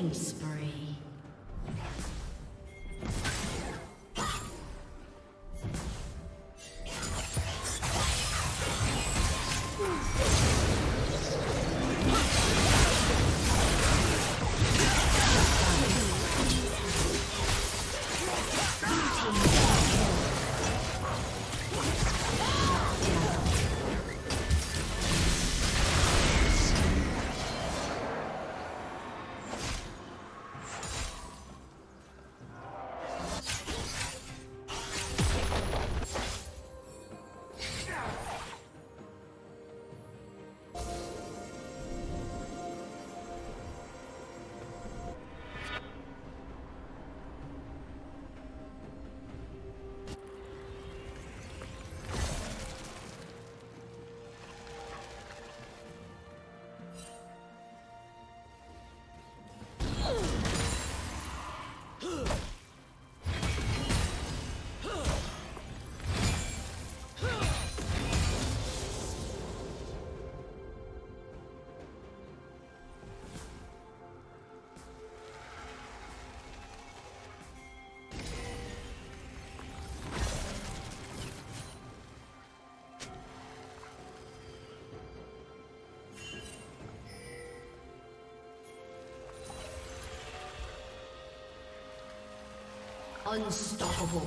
Killing spree. Unstoppable.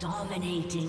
Dominating.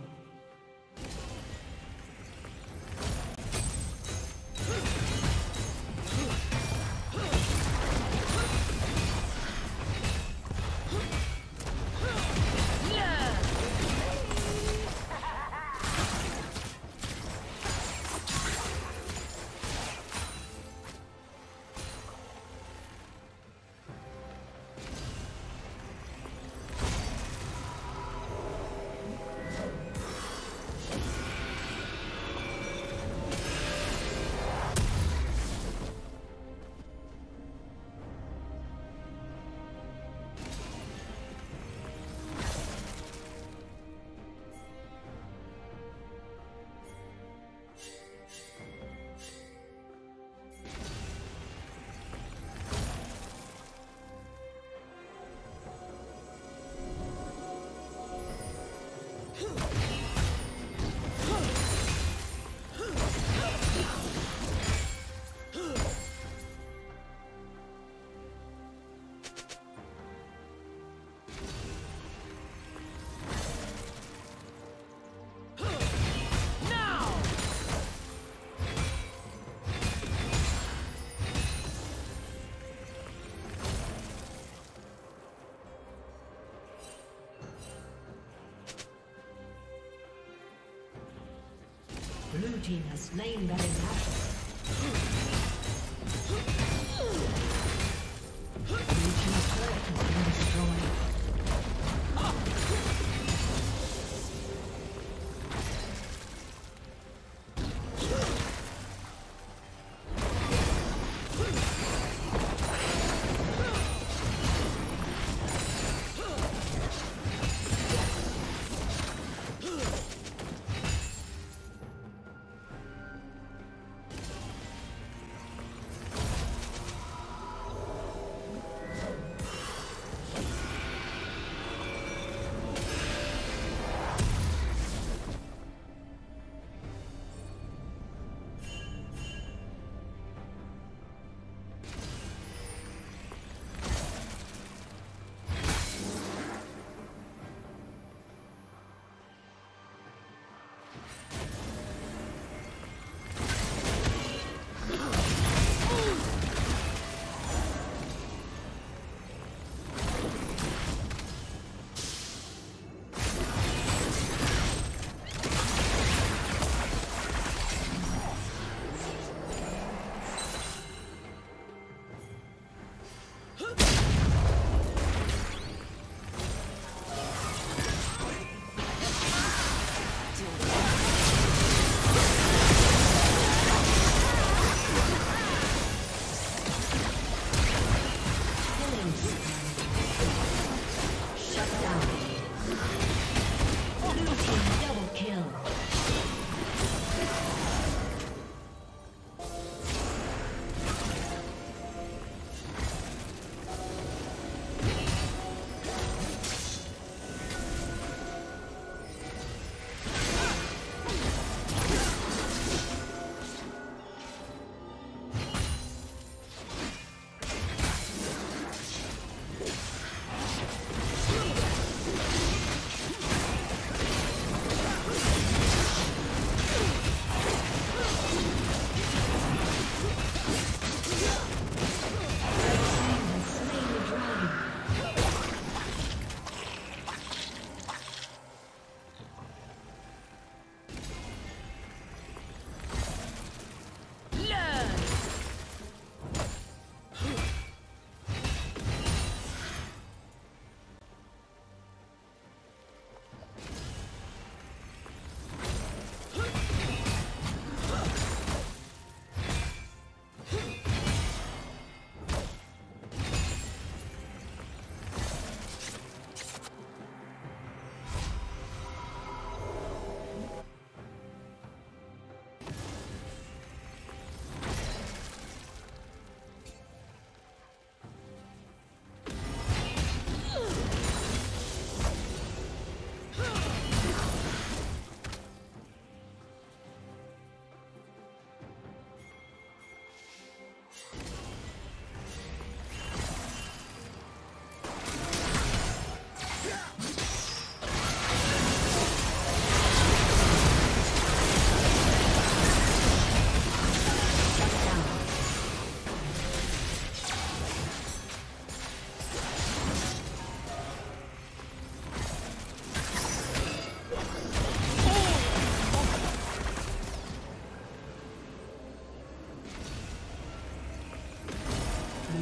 Team has slain Baron Nashor.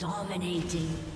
Dominating.